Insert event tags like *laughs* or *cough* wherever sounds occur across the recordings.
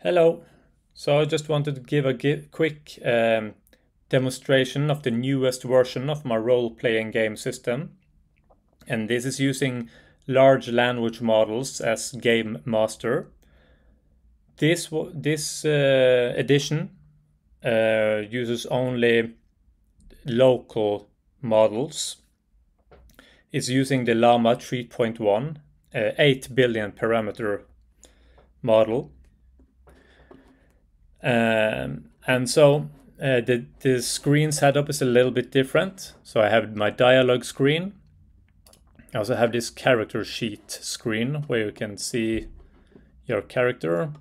Hello. So I just wanted to give a quick um, demonstration of the newest version of my role-playing game system. And this is using large language models as game master. This this uh, edition uh, uses only local models. It's using the Llama 3.1, uh, 8 billion parameter model um, and so uh, the, the screen setup is a little bit different. So I have my dialogue screen. I also have this character sheet screen where you can see your character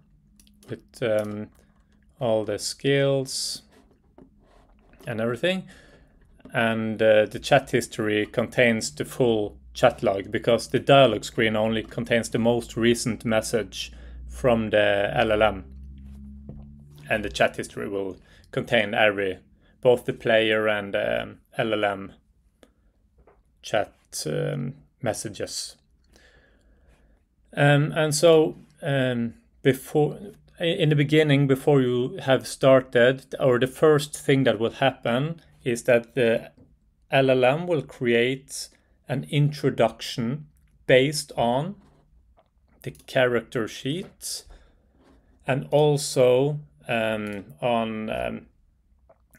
with um, all the skills and everything. And uh, the chat history contains the full chat log because the dialogue screen only contains the most recent message from the LLM and the chat history will contain every both the player and um, LLM chat um, messages. Um, and so um, before in the beginning, before you have started, or the first thing that will happen is that the LLM will create an introduction based on the character sheet and also um, on um,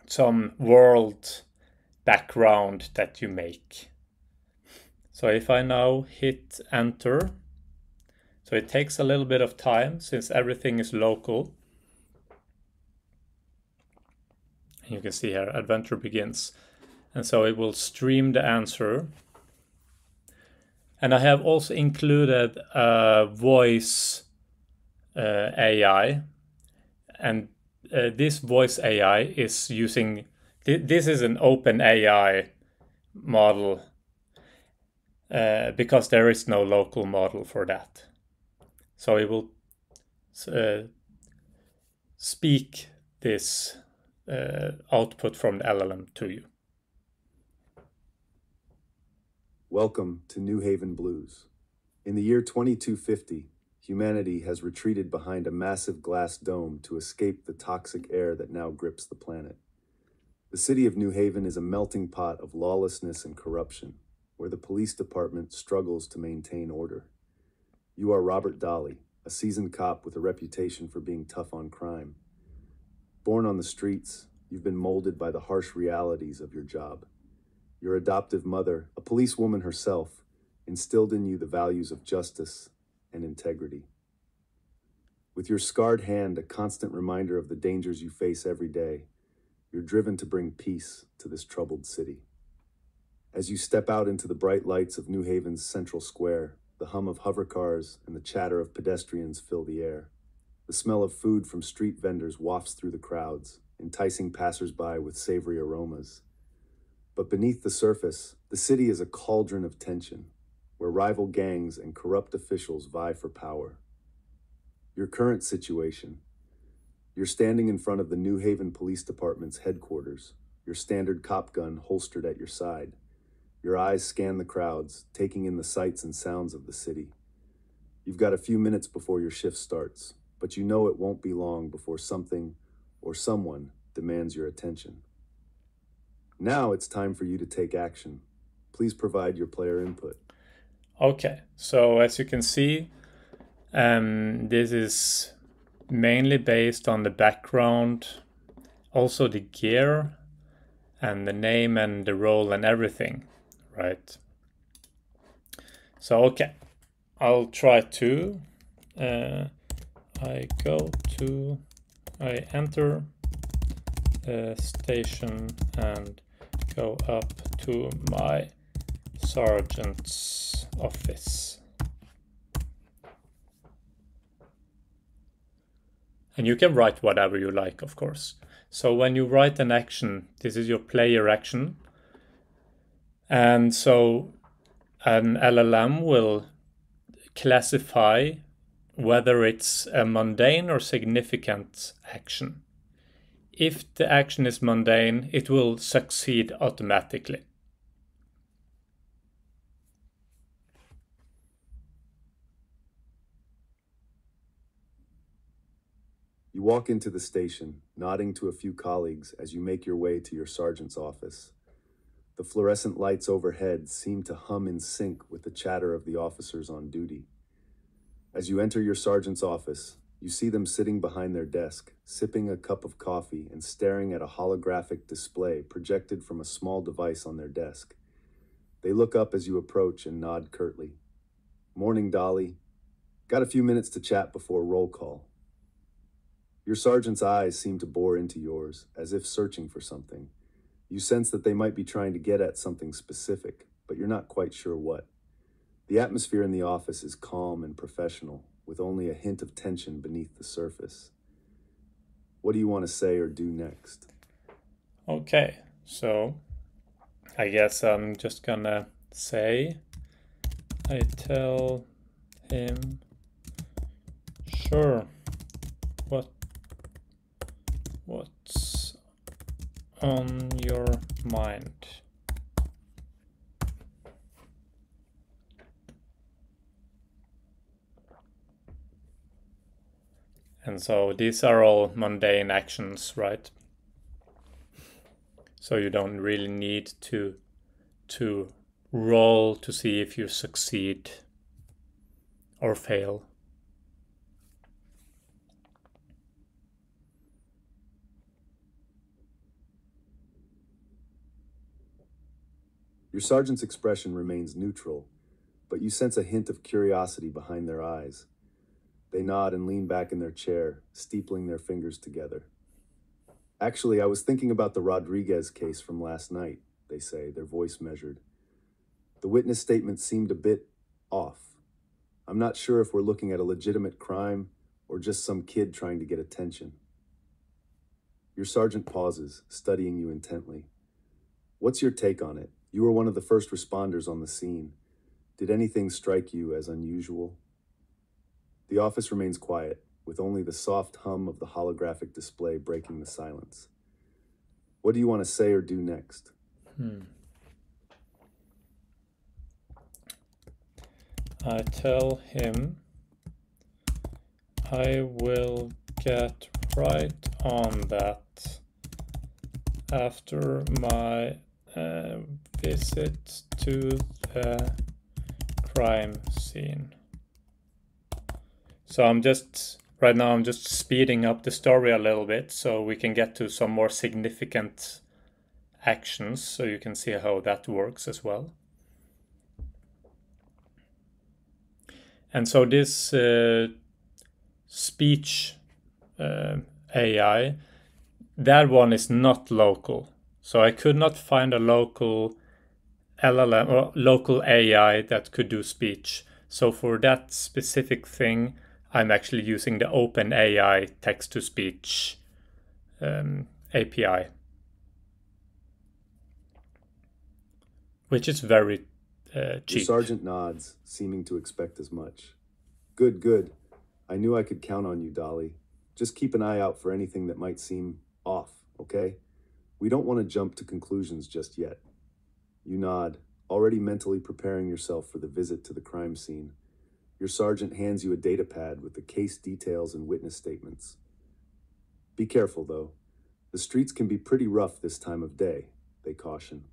some world background that you make. So if I now hit enter, so it takes a little bit of time since everything is local. And You can see here, adventure begins. And so it will stream the answer. And I have also included a voice uh, AI and uh, this voice AI is using th- this is an OpenAI model uh, because there is no local model for that. So it will uh, speak this uh, output from the LLM to you. Welcome to New Haven Blues. In the year 2250, humanity has retreated behind a massive glass dome to escape the toxic air that now grips the planet. The city of New Haven is a melting pot of lawlessness and corruption, where the police department struggles to maintain order. You are Robert Dolly, a seasoned cop with a reputation for being tough on crime. Born on the streets, you've been molded by the harsh realities of your job. Your adoptive mother, a policewoman herself, instilled in you the values of justice and integrity. With your scarred hand a constant reminder of the dangers you face every day, you're driven to bring peace to this troubled city. As you step out into the bright lights of New Haven's central square, the hum of hover cars and the chatter of pedestrians fill the air. The smell of food from street vendors wafts through the crowds, enticing passersby with savory aromas. But beneath the surface, the city is a cauldron of tension, where rival gangs and corrupt officials vie for power. Your current situation. You're standing in front of the New Haven Police Department's headquarters, your standard cop gun holstered at your side. Your eyes scan the crowds, taking in the sights and sounds of the city. You've got a few minutes before your shift starts, but you know it won't be long before something or someone demands your attention. Now it's time for you to take action. Please provide your player input. Okay, so as you can see, um, this is mainly based on the background, also the gear, and the name and the role and everything, right? So, okay, I'll try to. Uh, I go to, I enter the station and go up to my sergeant's office. And you can write whatever you like, of course. So when you write an action, this is your player action. And so an LLM will classify whether it's a mundane or significant action. If the action is mundane, it will succeed automatically. You walk into the station, nodding to a few colleagues as you make your way to your sergeant's office. The fluorescent lights overhead seem to hum in sync with the chatter of the officers on duty. As you enter your sergeant's office, you see them sitting behind their desk, sipping a cup of coffee and staring at a holographic display projected from a small device on their desk. They look up as you approach and nod curtly. Morning, Dolly. Got a few minutes to chat before roll call. Your sergeant's eyes seem to bore into yours, as if searching for something. You sense that they might be trying to get at something specific, but you're not quite sure what. The atmosphere in the office is calm and professional, with only a hint of tension beneath the surface. What do you want to say or do next? Okay, so I guess I'm just gonna say I tell him sure what what's on your mind And so these are all mundane actions, right? So you don't really need to to roll to see if you succeed or fail. Your sergeant's expression remains neutral, but you sense a hint of curiosity behind their eyes. They nod and lean back in their chair, steepling their fingers together. Actually, I was thinking about the Rodriguez case from last night, they say, their voice measured. The witness statement seemed a bit off. I'm not sure if we're looking at a legitimate crime or just some kid trying to get attention. Your sergeant pauses, studying you intently. What's your take on it? You were one of the first responders on the scene. Did anything strike you as unusual? The office remains quiet, with only the soft hum of the holographic display breaking the silence. What do you want to say or do next? Hmm. I tell him I will get right on that after my uh, visit to the crime scene. So I'm just right now I'm just speeding up the story a little bit so we can get to some more significant actions so you can see how that works as well. And so this uh, speech uh, AI, that one is not local. So I could not find a local LLM or local AI that could do speech. So for that specific thing, I'm actually using the OpenAI text to speech um, API, which is very uh, cheap. The sergeant nods, seeming to expect as much. Good, good. I knew I could count on you, Dolly. Just keep an eye out for anything that might seem off, okay? We don't want to jump to conclusions just yet. You nod, already mentally preparing yourself for the visit to the crime scene. Your sergeant hands you a data pad with the case details and witness statements. Be careful, though. The streets can be pretty rough this time of day, they caution.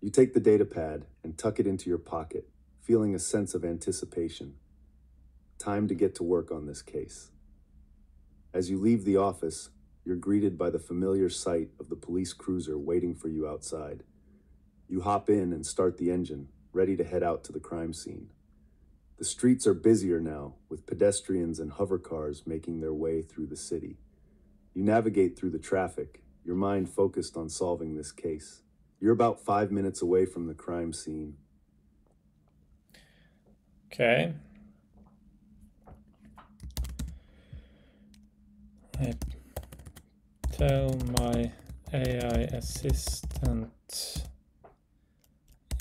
You take the data pad and tuck it into your pocket, feeling a sense of anticipation. Time to get to work on this case. As you leave the office, you're greeted by the familiar sight of the police cruiser waiting for you outside. You hop in and start the engine, ready to head out to the crime scene. The streets are busier now, with pedestrians and hover cars making their way through the city. You navigate through the traffic, your mind focused on solving this case. You're about five minutes away from the crime scene. Okay. Tell my AI assistant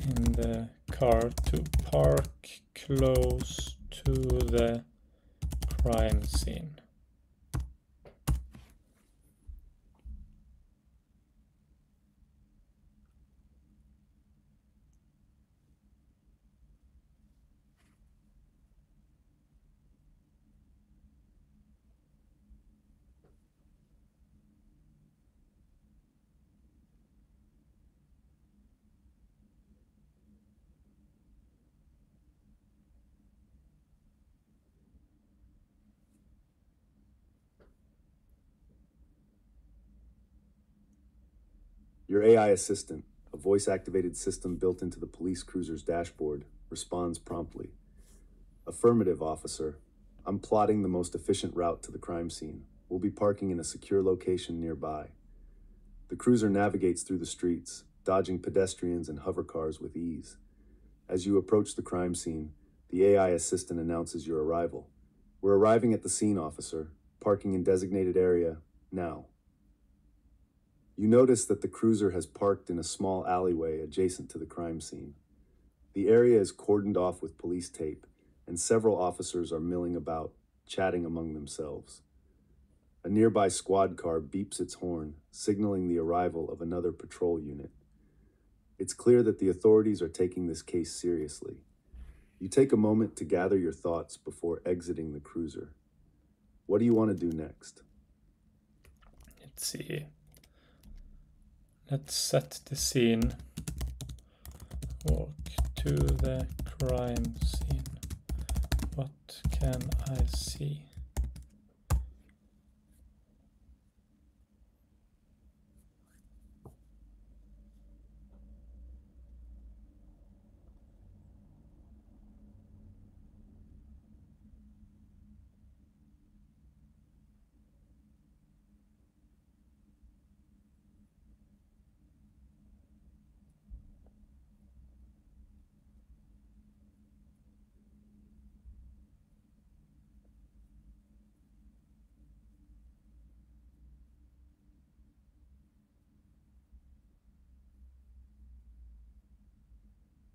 in the car to park close to the crime scene. Your AI assistant, a voice activated system built into the police cruiser's dashboard, responds promptly. Affirmative, officer. I'm plotting the most efficient route to the crime scene. We'll be parking in a secure location nearby. The cruiser navigates through the streets, dodging pedestrians and hover cars with ease. As you approach the crime scene, the AI assistant announces your arrival. We're arriving at the scene, officer. Parking in designated area now. You notice that the cruiser has parked in a small alleyway adjacent to the crime scene. The area is cordoned off with police tape, and several officers are milling about, chatting among themselves. A nearby squad car beeps its horn, signaling the arrival of another patrol unit. It's clear that the authorities are taking this case seriously. You take a moment to gather your thoughts before exiting the cruiser. What do you want to do next? Let's see. Let's set the scene. Walk to the crime scene. What can I see?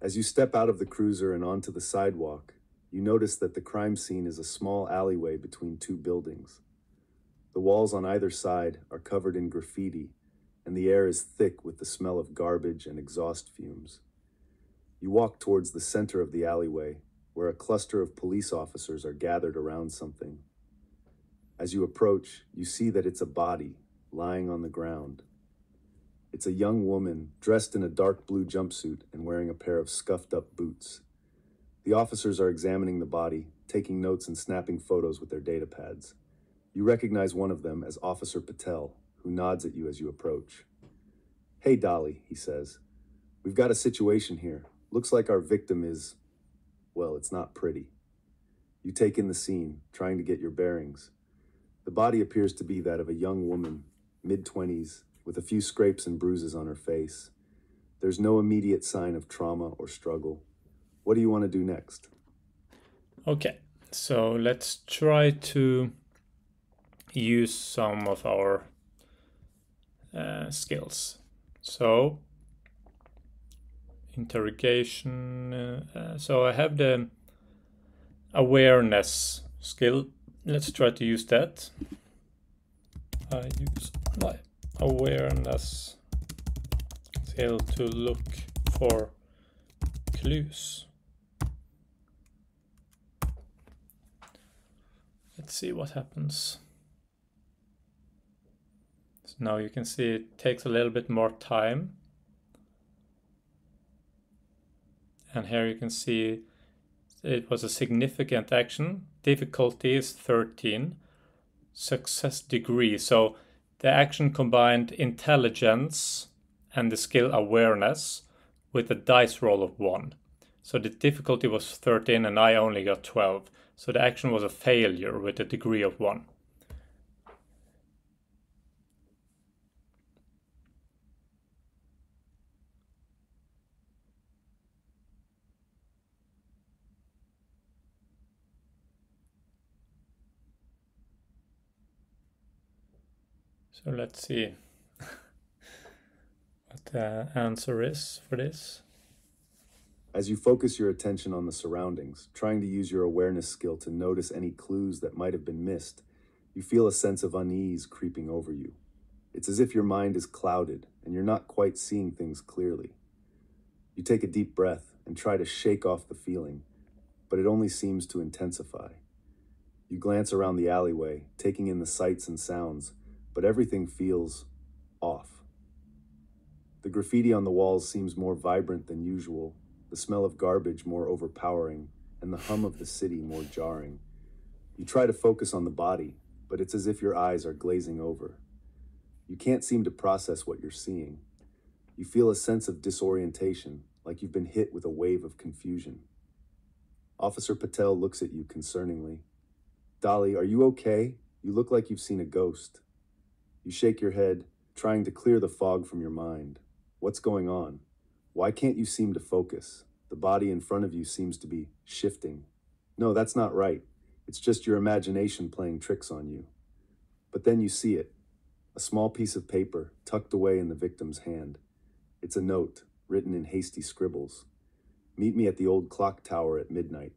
As you step out of the cruiser and onto the sidewalk, you notice that the crime scene is a small alleyway between two buildings. The walls on either side are covered in graffiti, and the air is thick with the smell of garbage and exhaust fumes. You walk towards the center of the alleyway, where a cluster of police officers are gathered around something. As you approach, you see that it's a body lying on the ground. It's a young woman dressed in a dark blue jumpsuit and wearing a pair of scuffed up boots. The officers are examining the body, taking notes and snapping photos with their data pads. You recognize one of them as Officer Patel, who nods at you as you approach. Hey, Dolly, he says. We've got a situation here. Looks like our victim is, well, it's not pretty. You take in the scene, trying to get your bearings. The body appears to be that of a young woman, mid 20s, with a few scrapes and bruises on her face. There's no immediate sign of trauma or struggle. What do you want to do next? Okay, so let's try to use some of our uh, skills. So, interrogation. Uh, uh, so I have the awareness skill. Let's try to use that. I use my awareness skill to look for clues. Let's see what happens. So now you can see it takes a little bit more time. And here you can see it was a significant action. Difficulty is 13. Success degree. So the action combined intelligence and the skill awareness with a dice roll of 1. So the difficulty was 13 and I only got 12. So the action was a failure with a degree of 1. So let's see *laughs* what the answer is for this. As you focus your attention on the surroundings, trying to use your awareness skill to notice any clues that might have been missed, you feel a sense of unease creeping over you. It's as if your mind is clouded and you're not quite seeing things clearly. You take a deep breath and try to shake off the feeling, but it only seems to intensify. You glance around the alleyway, taking in the sights and sounds, but everything feels off. The graffiti on the walls seems more vibrant than usual, the smell of garbage more overpowering, and the hum of the city more jarring. You try to focus on the body, but it's as if your eyes are glazing over. You can't seem to process what you're seeing. You feel a sense of disorientation, like you've been hit with a wave of confusion. Officer Patel looks at you concerningly. Dolly, are you okay? You look like you've seen a ghost. You shake your head, trying to clear the fog from your mind. What's going on? Why can't you seem to focus? The body in front of you seems to be shifting. No, that's not right. It's just your imagination playing tricks on you. But then you see it a small piece of paper tucked away in the victim's hand. It's a note written in hasty scribbles. Meet me at the old clock tower at midnight.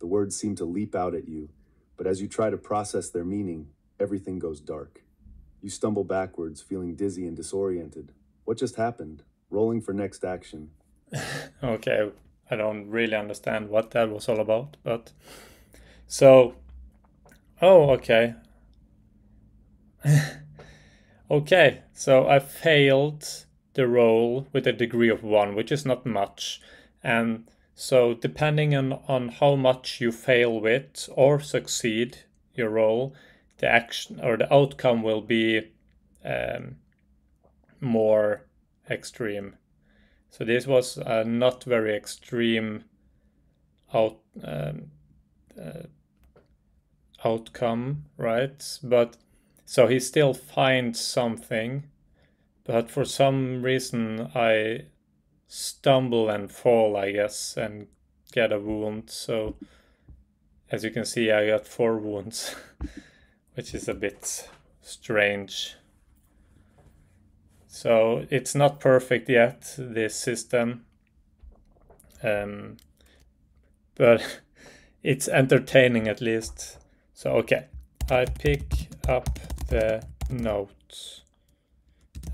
The words seem to leap out at you, but as you try to process their meaning, everything goes dark. You stumble backwards, feeling dizzy and disoriented. What just happened? Rolling for next action. *laughs* okay, I don't really understand what that was all about, but so oh, okay. *laughs* okay, so I failed the roll with a degree of 1, which is not much. And so depending on, on how much you fail with or succeed your roll, the action or the outcome will be um, more extreme. So this was a not very extreme out um, uh, outcome, right? But so he still finds something, but for some reason I stumble and fall, I guess, and get a wound. So as you can see, I got four wounds, *laughs* which is a bit strange. So it's not perfect yet, this system. Um, but *laughs* it's entertaining at least. So, okay, I pick up the note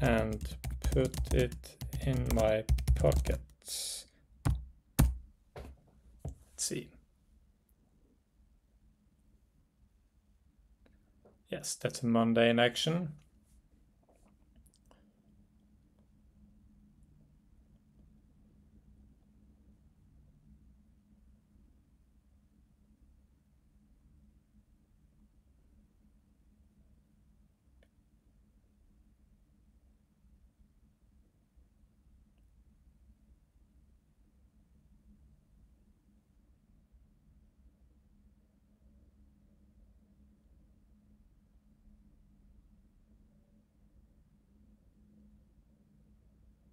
and put it in my pockets. Let's see. Yes, that's a mundane action.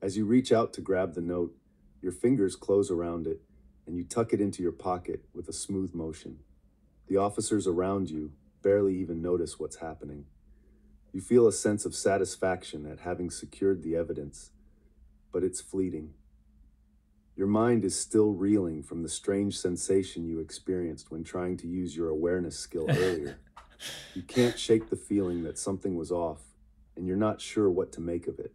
As you reach out to grab the note, your fingers close around it and you tuck it into your pocket with a smooth motion. The officers around you barely even notice what's happening. You feel a sense of satisfaction at having secured the evidence, but it's fleeting. Your mind is still reeling from the strange sensation you experienced when trying to use your awareness skill *laughs* earlier. you can't shake the feeling that something was off, and you're not sure what to make of it.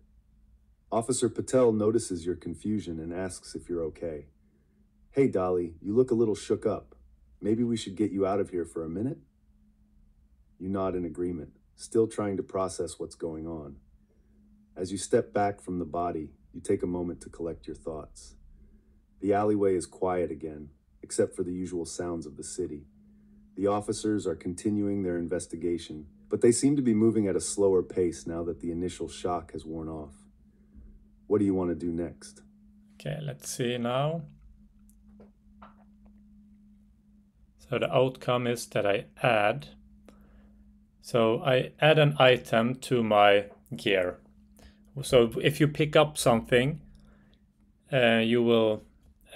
Officer Patel notices your confusion and asks if you're okay. Hey, Dolly, you look a little shook up. Maybe we should get you out of here for a minute? You nod in agreement, still trying to process what's going on. As you step back from the body, you take a moment to collect your thoughts. The alleyway is quiet again, except for the usual sounds of the city. The officers are continuing their investigation, but they seem to be moving at a slower pace now that the initial shock has worn off. What do you want to do next? Okay, let's see now. So the outcome is that I add. So I add an item to my gear. So if you pick up something, uh, you will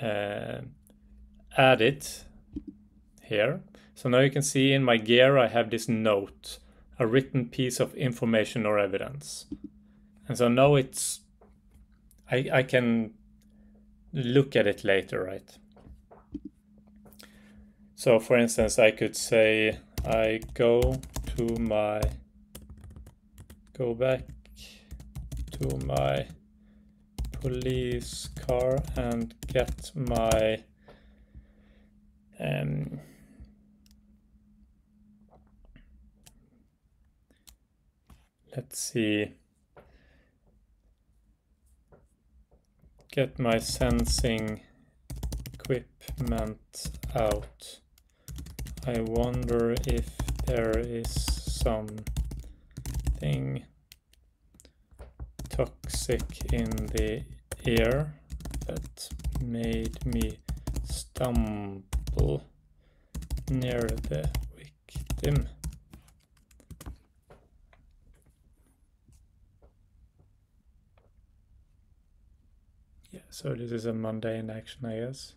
uh, add it here. So now you can see in my gear I have this note, a written piece of information or evidence. And so now it's I, I can look at it later, right? So for instance, I could say I go to my, go back to my police car and get my um, let's see get my sensing equipment out. I wonder if there is something toxic in the air that made me stumble near the victim. So this is a mundane action, I guess.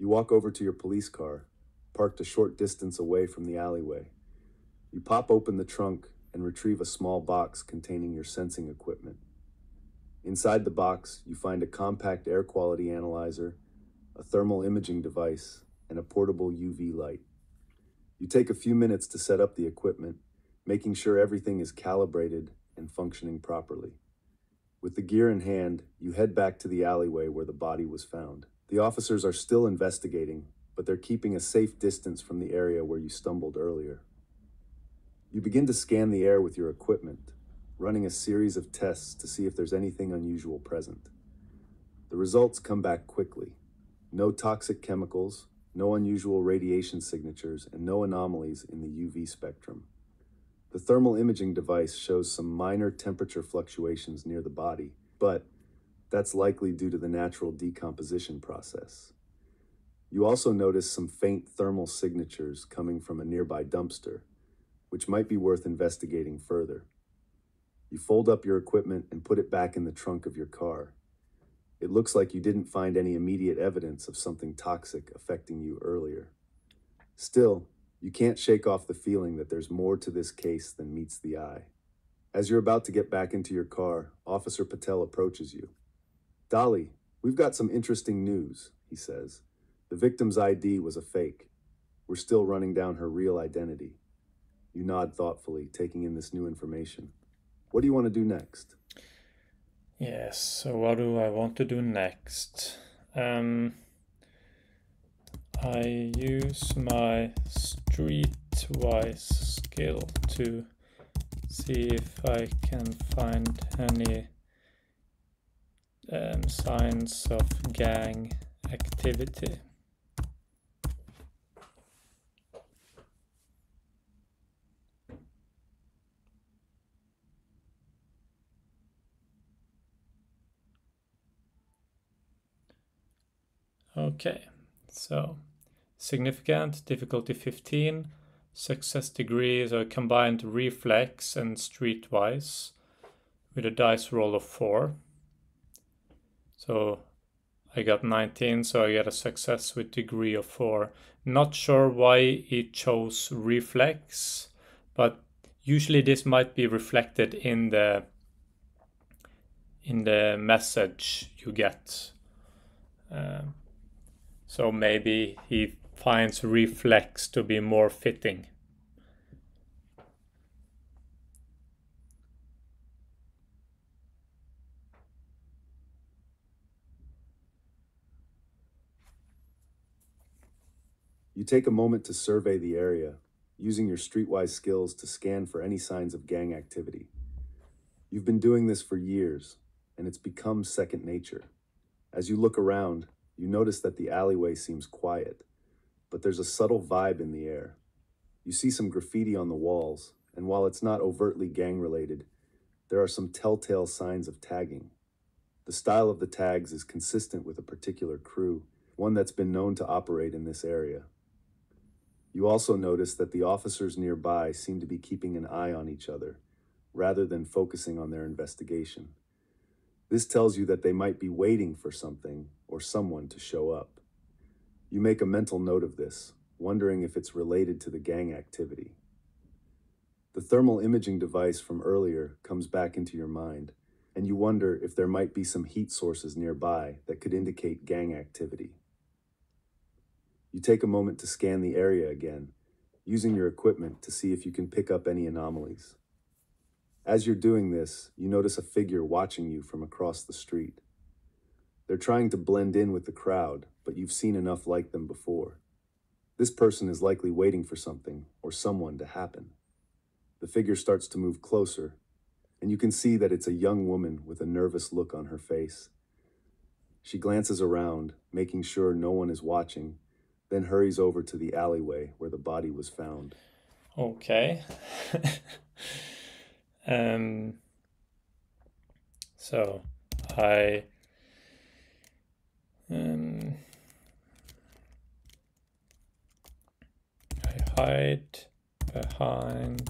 You walk over to your police car, parked a short distance away from the alleyway. You pop open the trunk and retrieve a small box containing your sensing equipment. Inside the box, you find a compact air quality analyzer, a thermal imaging device, and a portable UV light. You take a few minutes to set up the equipment, making sure everything is calibrated and functioning properly. With the gear in hand, you head back to the alleyway where the body was found. The officers are still investigating, but they're keeping a safe distance from the area where you stumbled earlier. You begin to scan the air with your equipment, running a series of tests to see if there's anything unusual present. The results come back quickly. No toxic chemicals, no unusual radiation signatures, and no anomalies in the UV spectrum. The thermal imaging device shows some minor temperature fluctuations near the body, but that's likely due to the natural decomposition process. You also notice some faint thermal signatures coming from a nearby dumpster, which might be worth investigating further. You fold up your equipment and put it back in the trunk of your car. It looks like you didn't find any immediate evidence of something toxic affecting you earlier. Still, you can't shake off the feeling that there's more to this case than meets the eye. As you're about to get back into your car, Officer Patel approaches you. Dolly, we've got some interesting news, he says. The victim's ID was a fake. We're still running down her real identity. You nod thoughtfully, taking in this new information. What do you want to do next? Yes, so what do I want to do next? Um, I use my streetwise skill to see if I can find any um, signs of gang activity. Okay, so significant, difficulty 15, success degree is a combined reflex and streetwise with a dice roll of 4. So I got 19, so I get a success with degree of 4. Not sure why it chose reflex, but usually this might be reflected in the in the message you get. Uh, so maybe he finds reflex to be more fitting. You take a moment to survey the area, using your streetwise skills to scan for any signs of gang activity. You've been doing this for years, and it's become second nature. As you look around, you notice that the alleyway seems quiet, but there's a subtle vibe in the air. You see some graffiti on the walls, and while it's not overtly gang related, there are some telltale signs of tagging. The style of the tags is consistent with a particular crew, one that's been known to operate in this area. You also notice that the officers nearby seem to be keeping an eye on each other, rather than focusing on their investigation. This tells you that they might be waiting for something or someone to show up. You make a mental note of this, wondering if it's related to the gang activity. The thermal imaging device from earlier comes back into your mind, and you wonder if there might be some heat sources nearby that could indicate gang activity. You take a moment to scan the area again, using your equipment to see if you can pick up any anomalies. As you're doing this, you notice a figure watching you from across the street. They're trying to blend in with the crowd, but you've seen enough like them before. This person is likely waiting for something or someone to happen. The figure starts to move closer, and you can see that it's a young woman with a nervous look on her face. She glances around, making sure no one is watching, then hurries over to the alleyway where the body was found. Okay. *laughs* um, so I um, I hide behind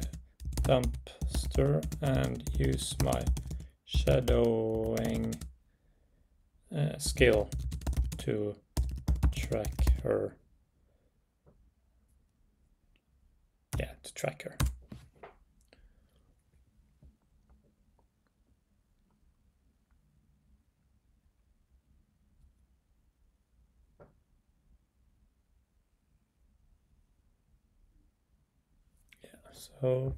a dumpster and use my shadowing uh, skill to track her. Yeah, to track her. Yeah, so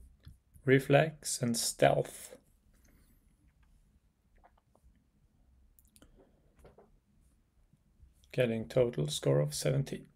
reflex and stealth. Getting total score of 17.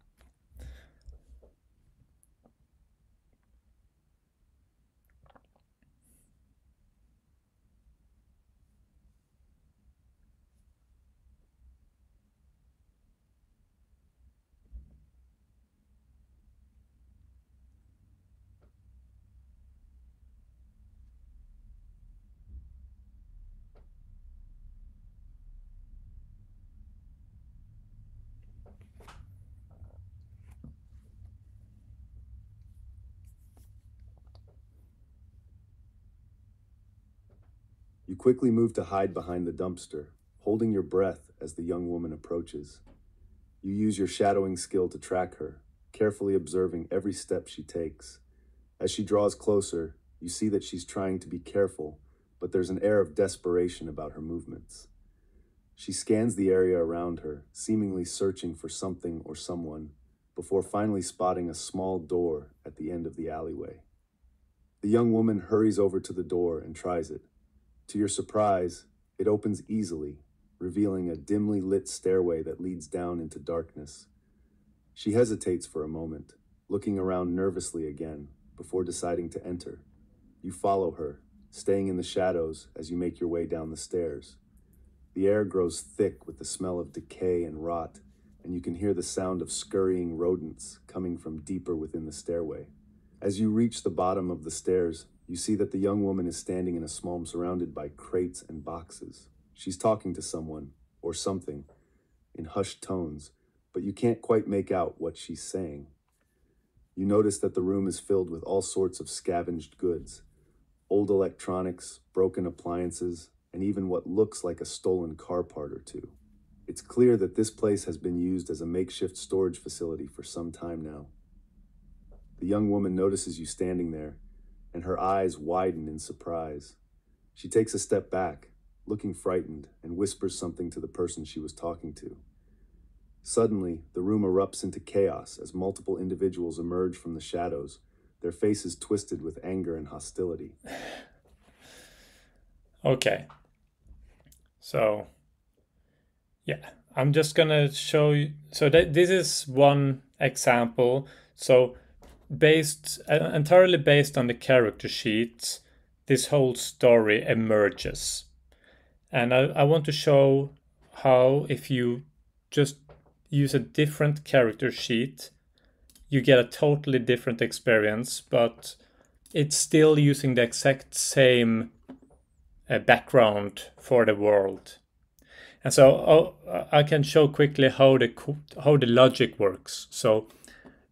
You quickly move to hide behind the dumpster, holding your breath as the young woman approaches. You use your shadowing skill to track her, carefully observing every step she takes. As she draws closer, you see that she's trying to be careful, but there's an air of desperation about her movements. She scans the area around her, seemingly searching for something or someone, before finally spotting a small door at the end of the alleyway. The young woman hurries over to the door and tries it. To your surprise, it opens easily, revealing a dimly lit stairway that leads down into darkness. She hesitates for a moment, looking around nervously again before deciding to enter. You follow her, staying in the shadows as you make your way down the stairs. The air grows thick with the smell of decay and rot, and you can hear the sound of scurrying rodents coming from deeper within the stairway. As you reach the bottom of the stairs, you see that the young woman is standing in a small surrounded by crates and boxes. She's talking to someone, or something, in hushed tones, but you can't quite make out what she's saying. You notice that the room is filled with all sorts of scavenged goods old electronics, broken appliances, and even what looks like a stolen car part or two. It's clear that this place has been used as a makeshift storage facility for some time now. The young woman notices you standing there, and her eyes widen in surprise. She takes a step back, looking frightened, and whispers something to the person she was talking to. Suddenly, the room erupts into chaos as multiple individuals emerge from the shadows, their faces twisted with anger and hostility. *sighs* Okay. So, yeah, I'm just gonna show you. So that this is one example. So based uh, entirely based on the character sheet, this whole story emerges. And I, I want to show how if you just use a different character sheet, you get a totally different experience, but it's still using the exact same uh, background for the world. And so oh, I can show quickly how the how the logic works. So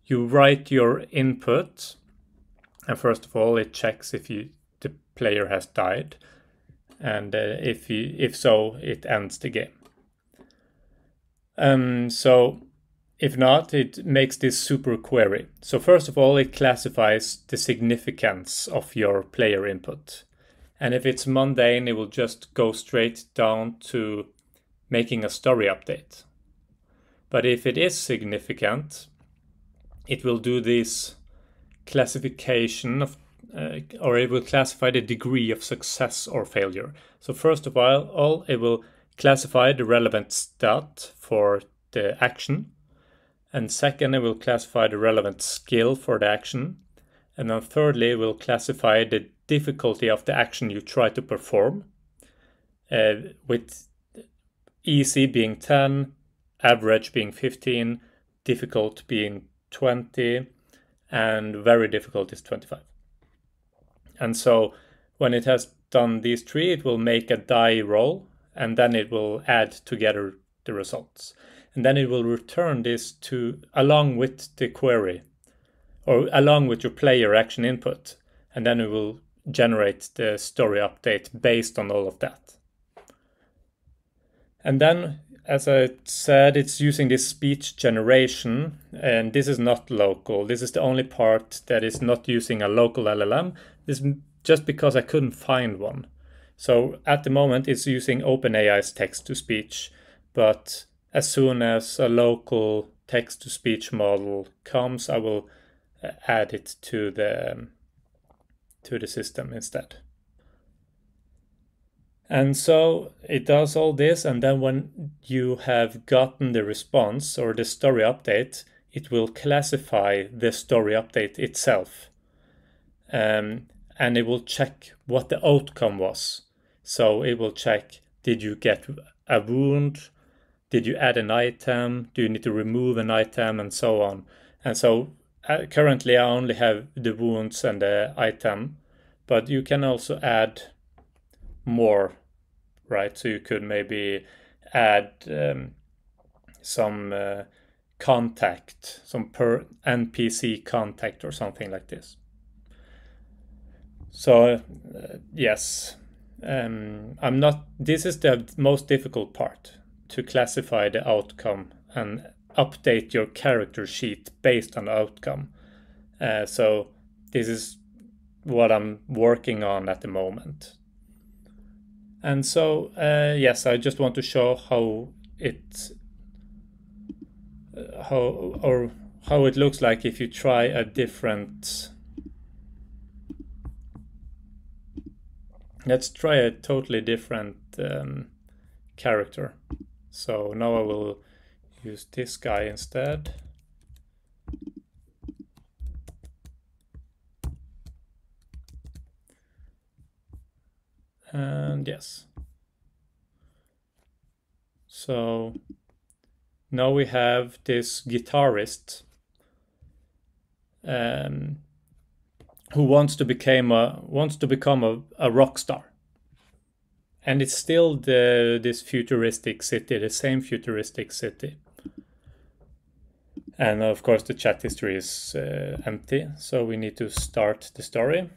you write your input, and first of all, it checks if you the player has died, and uh, if he, if so, it ends the game. Um, so if not, it makes this super query. So first of all, it classifies the significance of your player input. And if it's mundane, it will just go straight down to making a story update. But if it is significant, it will do this classification of uh, or it will classify the degree of success or failure. So first of all, all it will classify the relevant stat for the action. And second, it will classify the relevant skill for the action. And then thirdly, it will classify the difficulty of the action you try to perform, uh, with easy being 10, average being 15, difficult being 20, and very difficult is 25. And so when it has done these three, it will make a die roll and then it will add together the results. And then it will return this to along with the query or along with your player action input. And then it will generate the story update based on all of that. And then, as I said, it's using this speech generation, and this is not local. This is the only part that is not using a local LLM. This just because I couldn't find one. So at the moment, it's using OpenAI's text to speech, but as soon as a local text to speech model comes, I will uh, add it to the to the system instead. And so it does all this, and then when you have gotten the response or the story update, it will classify the story update itself. Um, and it will check what the outcome was. So it will check did you get a wound? Did you add an item? Do you need to remove an item? And so on. And so uh, currently I only have the wounds and the item, but you can also add more, right? So you could maybe add um, some uh, contact, some per NPC contact or something like this. So uh, yes, um, I'm not. This is the most difficult part to classify the outcome and update your character sheet based on outcome. Uh, so this is what I'm working on at the moment. And so uh, yes, I just want to show how it uh, how or how it looks like if you try a different let's try a totally different um, character. So now I will use this guy instead. And yes. So now we have this guitarist um, who wants to become a wants to become a, a rock star. And it's still the this futuristic city, the same futuristic city. And of course, the chat history is uh, empty, so we need to start the story.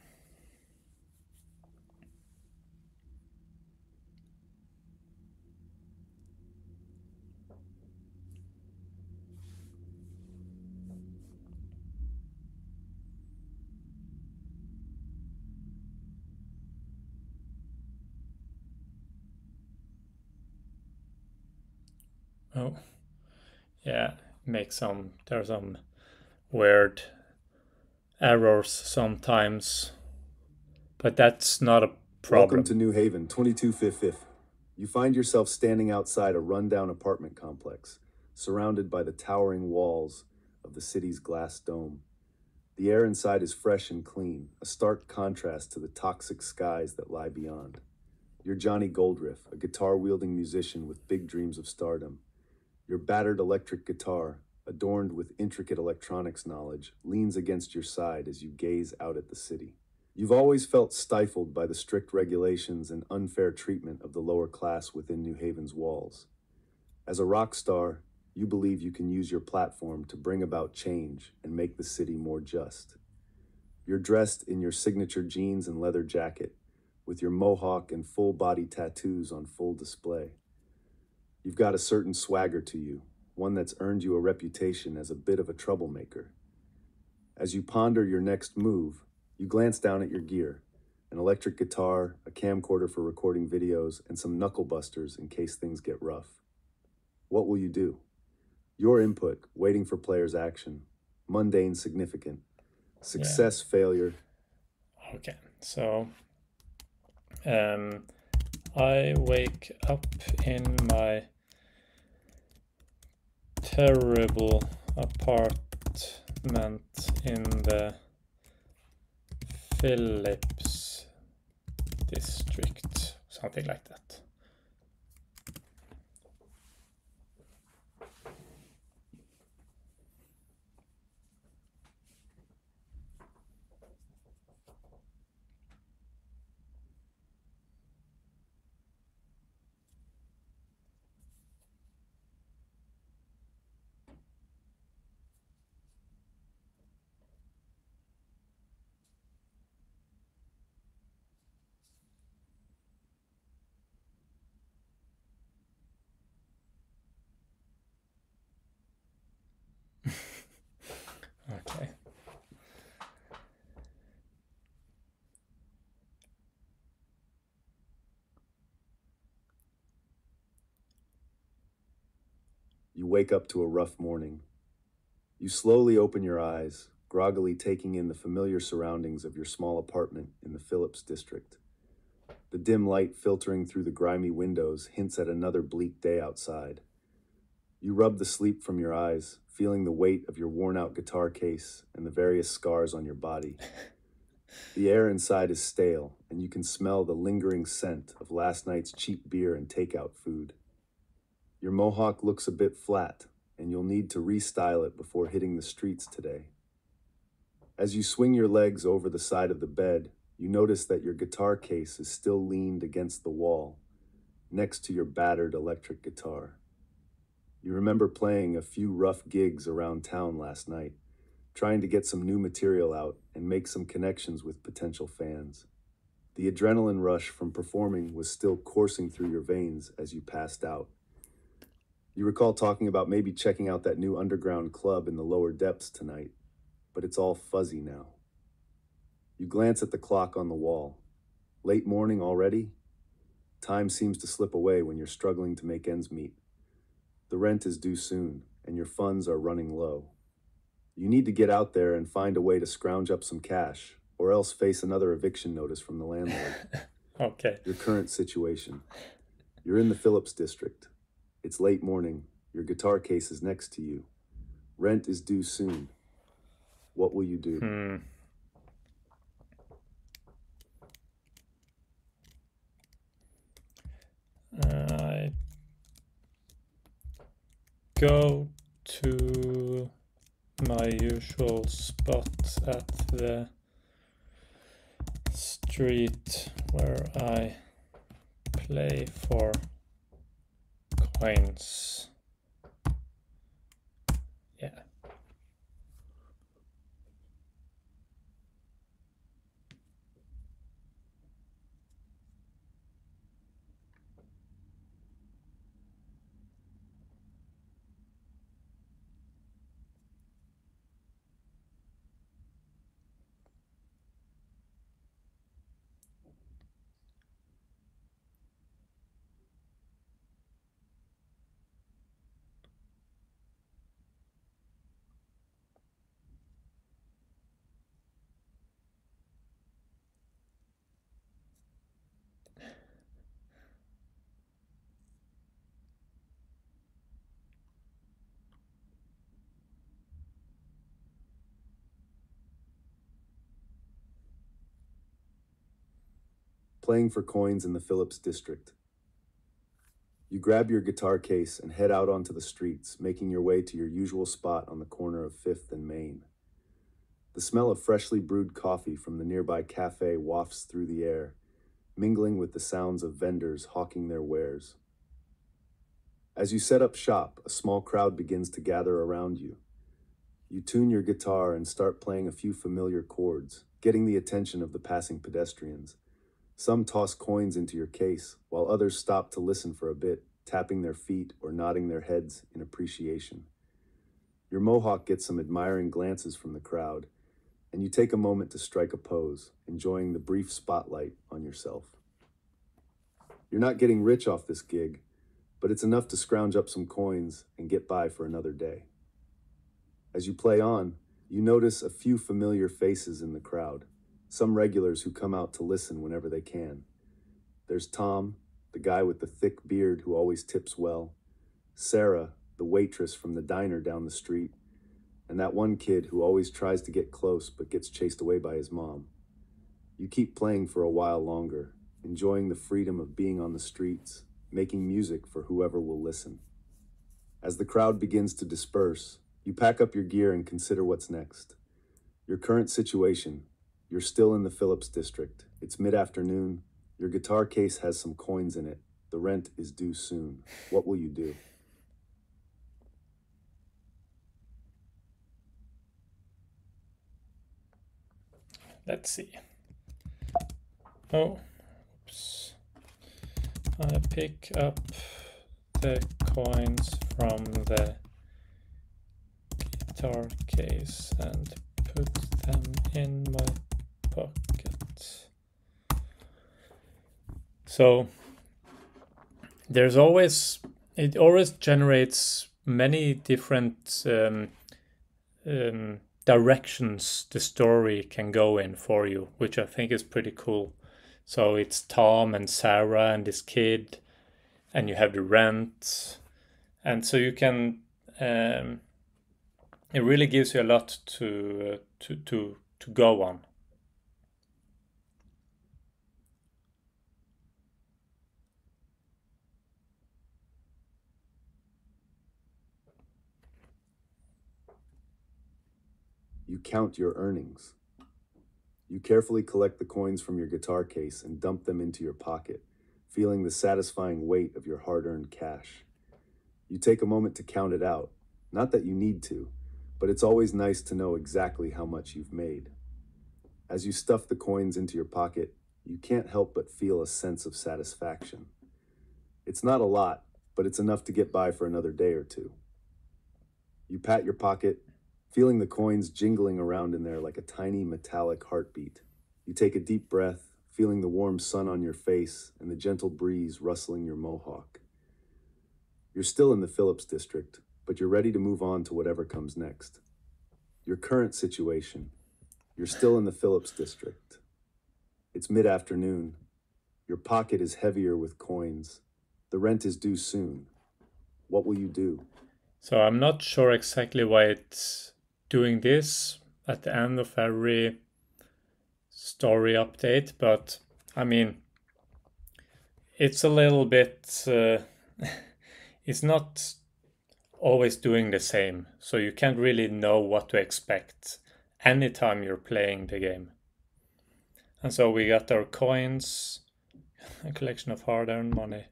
Yeah, make some, there are some weird errors sometimes, but that's not a problem. Welcome to New Haven, 2255. You find yourself standing outside a rundown apartment complex, surrounded by the towering walls of the city's glass dome. The air inside is fresh and clean, a stark contrast to the toxic skies that lie beyond. You're Johnny Goldriff, a guitar wielding musician with big dreams of stardom. Your battered electric guitar, adorned with intricate electronics knowledge, leans against your side as you gaze out at the city. You've always felt stifled by the strict regulations and unfair treatment of the lower class within New Haven's walls. As a rock star, you believe you can use your platform to bring about change and make the city more just. You're dressed in your signature jeans and leather jacket, with your mohawk and full body tattoos on full display. You've got a certain swagger to you, one that's earned you a reputation as a bit of a troublemaker. As you ponder your next move, you glance down at your gear, an electric guitar, a camcorder for recording videos, and some knuckle busters in case things get rough. What will you do? Your input, waiting for players' action, mundane, significant, success, failure. Okay, so um, I wake up in my terrible apartment in the Phillips district, something like that. Wake up to a rough morning. You slowly open your eyes, groggily taking in the familiar surroundings of your small apartment in the Phillips district. The dim light filtering through the grimy windows hints at another bleak day outside. You rub the sleep from your eyes, feeling the weight of your worn out guitar case and the various scars on your body. The air inside is stale, and you can smell the lingering scent of last night's cheap beer and takeout food. Your mohawk looks a bit flat, and you'll need to restyle it before hitting the streets today. As you swing your legs over the side of the bed, you notice that your guitar case is still leaned against the wall, next to your battered electric guitar. You remember playing a few rough gigs around town last night, trying to get some new material out and make some connections with potential fans. The adrenaline rush from performing was still coursing through your veins as you passed out. You recall talking about maybe checking out that new underground club in the lower depths tonight, but it's all fuzzy now. You glance at the clock on the wall. Late morning already? Time seems to slip away when you're struggling to make ends meet. The rent is due soon, and your funds are running low. You need to get out there and find a way to scrounge up some cash, or else face another eviction notice from the landlord. *laughs* Okay. Your current situation. You're in the Phillips district. It's late morning. Your guitar case is next to you. Rent is due soon. What will you do? Hmm. I go to my usual spot at the street where I play for coins. Playing for coins in the Phillips district. You grab your guitar case and head out onto the streets, making your way to your usual spot on the corner of 5th and Main. The smell of freshly brewed coffee from the nearby cafe wafts through the air, mingling with the sounds of vendors hawking their wares. As you set up shop, a small crowd begins to gather around you. You tune your guitar and start playing a few familiar chords, getting the attention of the passing pedestrians. Some toss coins into your case, while others stop to listen for a bit, tapping their feet or nodding their heads in appreciation. Your mohawk gets some admiring glances from the crowd, and you take a moment to strike a pose, enjoying the brief spotlight on yourself. You're not getting rich off this gig, but it's enough to scrounge up some coins and get by for another day. As you play on, you notice a few familiar faces in the crowd, some regulars who come out to listen whenever they can. There's Tom, the guy with the thick beard who always tips well, Sarah, the waitress from the diner down the street, and that one kid who always tries to get close but gets chased away by his mom. You keep playing for a while longer, enjoying the freedom of being on the streets, making music for whoever will listen. As the crowd begins to disperse, you pack up your gear and consider what's next. Your current situation you're still in the Phillips district. It's mid afternoon. Your guitar case has some coins in it. The rent is due soon. What will you do? Let's see. Oh, oops. I pick up the coins from the guitar case and put them in my pocket. So there's always, it always generates many different um, um, directions the story can go in for you, which I think is pretty cool. So it's Tom and Sarah and this kid, and you have the rent, and so you can. Um, it really gives you a lot to uh, to to to go on. You count your earnings. You carefully collect the coins from your guitar case and dump them into your pocket, feeling the satisfying weight of your hard earned cash. You take a moment to count it out. Not that you need to, but it's always nice to know exactly how much you've made. As you stuff the coins into your pocket, you can't help but feel a sense of satisfaction. It's not a lot, but it's enough to get by for another day or two. You pat your pocket feeling the coins jingling around in there like a tiny metallic heartbeat. You take a deep breath, feeling the warm sun on your face and the gentle breeze rustling your mohawk. You're still in the Phillips district, but you're ready to move on to whatever comes next. Your current situation, you're still in the Phillips district. It's mid afternoon. Your pocket is heavier with coins. The rent is due soon. What will you do? So I'm not sure exactly why it's doing this at the end of every story update, but I mean, it's a little bit, uh, *laughs* it's not always doing the same, so you can't really know what to expect anytime you're playing the game. And so we got our coins, *laughs* a collection of hard earned money.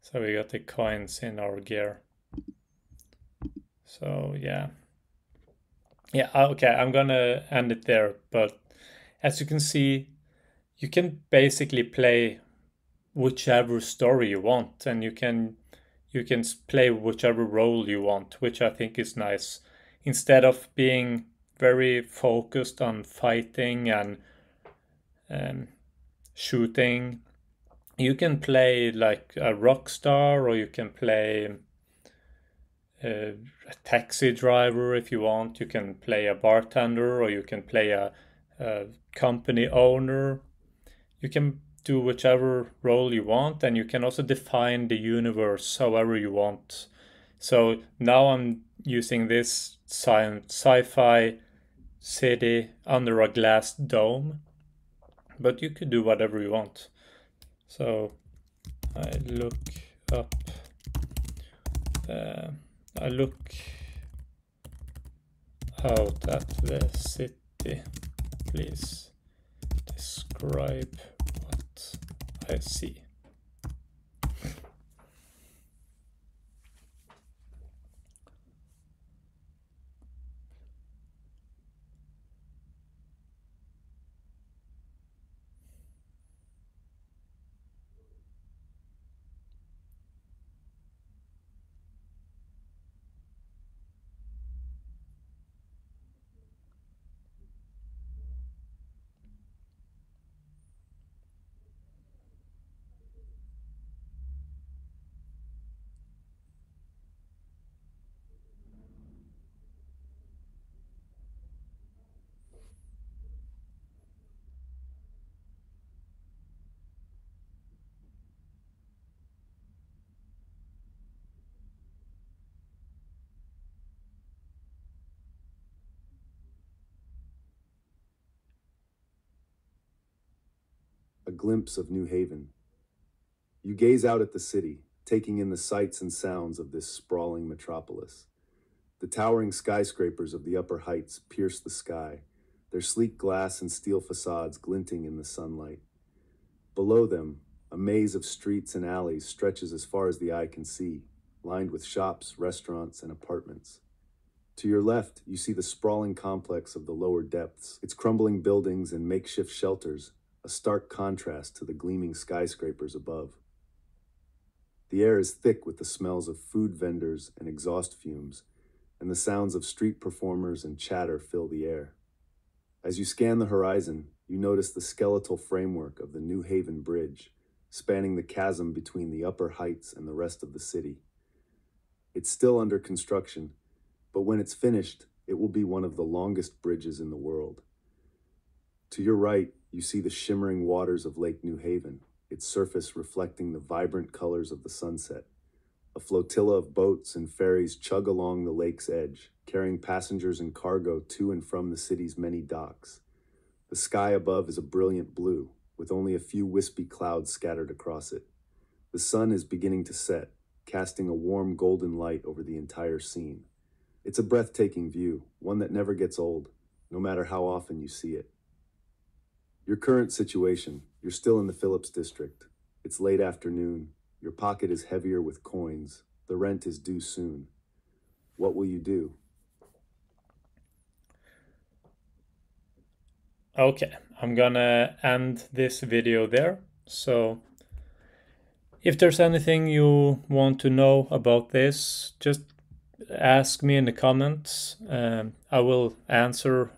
So we got the coins in our gear. So yeah. Yeah, uh, okay, I'm gonna end it there. But as you can see, you can basically play whichever story you want, and you can you can play whichever role you want, which I think is nice. Instead of being very focused on fighting and um, shooting, you can play like a rock star, or you can play a taxi driver if you want. You can play a bartender or you can play a, a company owner. You can do whichever role you want, and you can also define the universe however you want. So now I'm using this sci fi city under a glass dome, but you could do whatever you want. So I look up. Uh, I look out at the city. Please describe what I see. Glimpse of New Haven. You gaze out at the city, taking in the sights and sounds of this sprawling metropolis. The towering skyscrapers of the upper heights pierce the sky, their sleek glass and steel facades glinting in the sunlight. Below them, a maze of streets and alleys stretches as far as the eye can see, lined with shops, restaurants, and apartments. To your left, you see the sprawling complex of the lower depths, its crumbling buildings and makeshift shelters, a stark contrast to the gleaming skyscrapers above. The air is thick with the smells of food vendors and exhaust fumes, and the sounds of street performers and chatter fill the air. As you scan the horizon, you notice the skeletal framework of the New Haven Bridge, spanning the chasm between the upper heights and the rest of the city. It's still under construction, but when it's finished, it will be one of the longest bridges in the world. To your right, you see the shimmering waters of Lake New Haven, its surface reflecting the vibrant colors of the sunset. A flotilla of boats and ferries chug along the lake's edge, carrying passengers and cargo to and from the city's many docks. The sky above is a brilliant blue, with only a few wispy clouds scattered across it. The sun is beginning to set, casting a warm golden light over the entire scene. It's a breathtaking view, one that never gets old, no matter how often you see it. Your current situation, you're still in the Phillips district. It's late afternoon. Your pocket is heavier with coins. The rent is due soon. What will you do? Okay, I'm gonna end this video there. So if there's anything you want to know about this, just ask me in the comments. Um, I will answer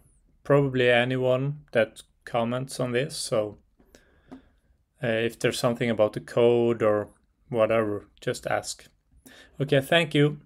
probably anyone that comments on this. So uh, if there's something about the code or whatever, just ask. Okay, thank you.